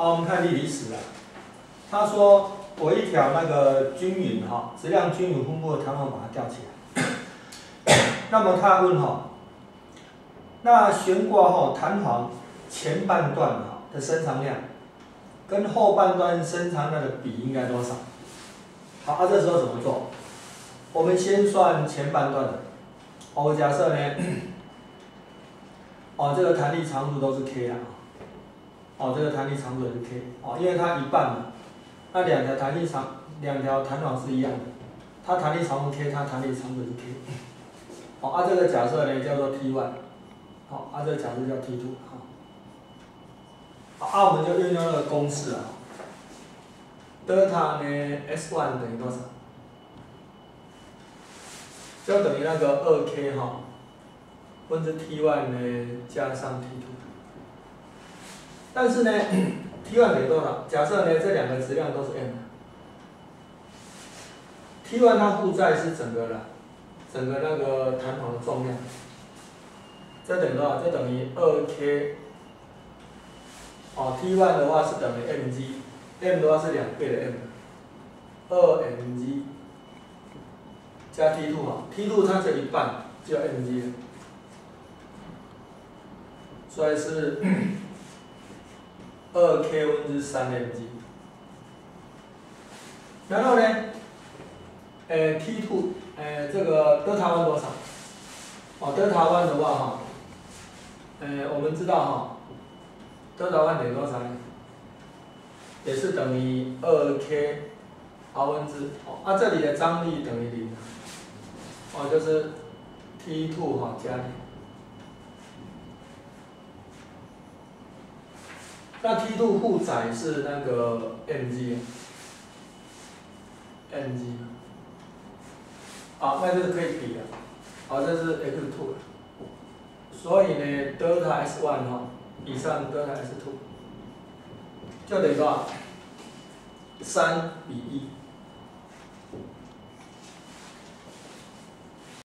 好，我们看地理史啊。他说我一条那个均匀哈，质量均匀分布的弹簧把它吊起来。那么他问哈，那悬挂后弹簧前半段哈的伸长量，跟后半段伸长量的比应该多少？好，啊这时候怎么做？我们先算前半段的。我假设呢，哦这个弹力长度都是 k 啊。哦，这个弹力长度是 k，哦，因为它一半嘛，那两条弹力长，两条弹簧是一样的，它弹力长度 k，它弹力长度是 k，好，啊这个假设呢叫做 T one，好，啊这个假设叫 T two，好，啊我们就运用那个公式啊，德塔呢 s1 等于多少？就等于那个二 k 哈，分之 t1 呢加上 T two。但是呢，T one 等于多少？假设呢，这两个质量都是 m。t1 它负载是整个的，整个那个弹簧的重量，这等于多少？这等于二 k，哦，t1 的话是等于 mg，m 的话是两倍的 m，二 mg 加 t2 嘛，T two 它是一半，就 mg，所以是。二 k 分之三 mg，然后呢，诶 T two，诶这个德塔 one 多少？哦，德塔 one 的话哈，诶我们知道哈，德塔 one 等于多少呢？也是等于二 k r 分之，哦，啊这里的张力等于零，哦就是 T two 哈加零。那梯度负载是那个 mg，mg，啊，那就是可以比的，啊，这是 x two，所以呢，德塔 S one 哈，以上德塔 S two，就等于多少？三比一。